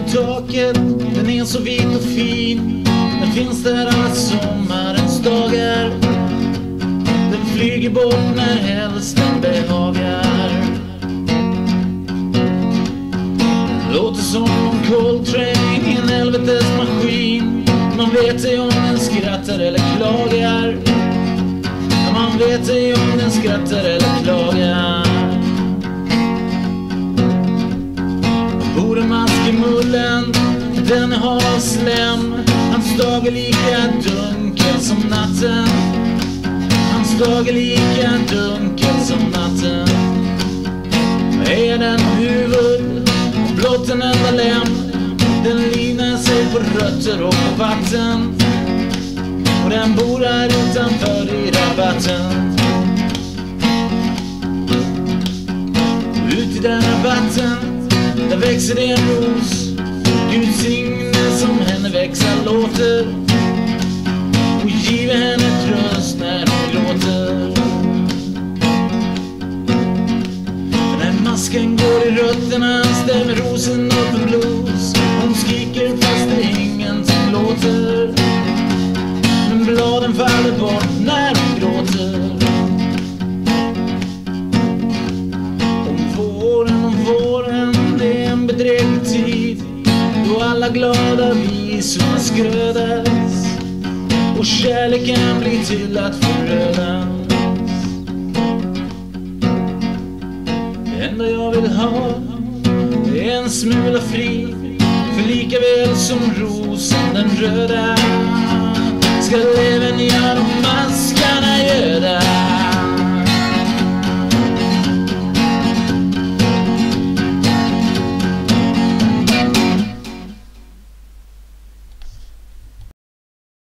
taket, den är så vit och fin. Den finns där alla sommarens dagar. Den flyger bort när helst den behagar. Låter som en Coltrane i en helvetes maskin. Man vet ej om den skrattar eller klagar. Man vet ej om den skrattar eller klagar. Den har slem. Hans dag är lika dunkel som natten. Hans dag är lika dunkel som natten. Är den huvud och blott en enda lem. Den linar sig på rötter och på vatten. Och den bor här utanför i rabatten. Ut i den rabatten, där växer det en ros. Gud signe som henne växa låter. Och give henne tröst när hon gråter. För när masken går i rötterna stämmer rosen upp en blod alla glada visorna skrödas. Och kärleken blir till att förödas. Det enda jag vill ha är en smula fri För lika väl som rosen den röda